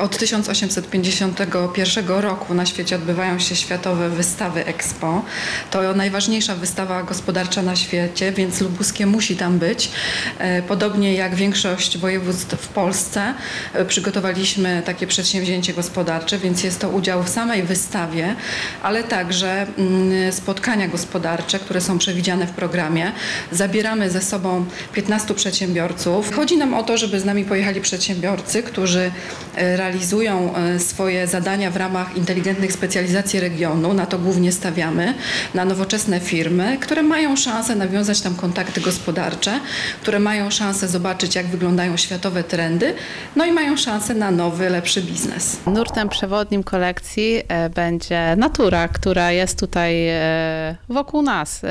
Od 1851 roku na świecie odbywają się światowe wystawy Expo. To najważniejsza wystawa gospodarcza na świecie, więc lubuskie musi tam być. E, podobnie jak większość województw w Polsce e, przygotowaliśmy takie przedsięwzięcie gospodarcze, więc jest to udział w samej wystawie, ale także mm, spotkania gospodarcze, które są przewidziane w programie. Zabieramy ze sobą 15 przedsiębiorców. Chodzi nam o to, żeby z nami pojechali przedsiębiorcy, którzy e, realizują e, swoje zadania w ramach inteligentnych specjalizacji regionu, na to głównie stawiamy, na nowoczesne firmy, które mają szansę nawiązać tam kontakty gospodarcze, które mają szansę zobaczyć, jak wyglądają światowe trendy, no i mają szansę na nowy, lepszy biznes. Nurtem przewodnim kolekcji e, będzie natura, która jest tutaj e, wokół nas,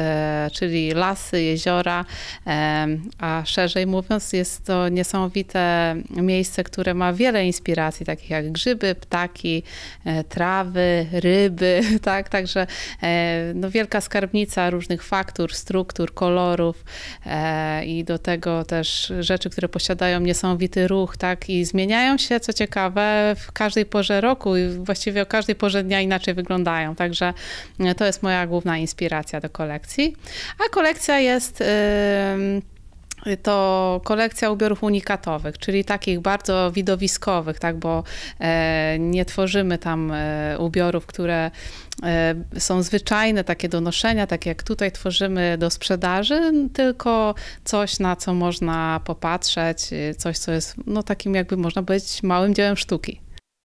czyli lasy, jeziora, a szerzej mówiąc jest to niesamowite miejsce, które ma wiele inspiracji takich jak grzyby, ptaki, e, trawy, ryby, tak? Także e, no, wielka skarbnica różnych faktur, struktur, kolorów e, i do tego też rzeczy, które posiadają niesamowity ruch, tak? I zmieniają się, co ciekawe, w każdej porze roku i właściwie o każdej porze dnia inaczej wyglądają. Także to jest moja główna inspiracja do kolekcji. A kolekcja jest to kolekcja ubiorów unikatowych, czyli takich bardzo widowiskowych, tak, bo e, nie tworzymy tam e, ubiorów, które e, są zwyczajne, takie do noszenia, tak jak tutaj tworzymy do sprzedaży, tylko coś, na co można popatrzeć, coś, co jest no, takim jakby można powiedzieć małym dziełem sztuki.